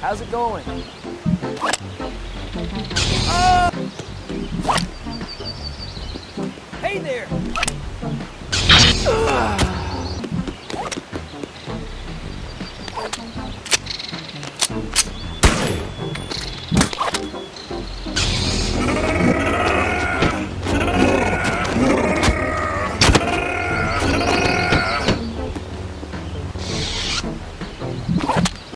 How's it going? Oh! Hey there!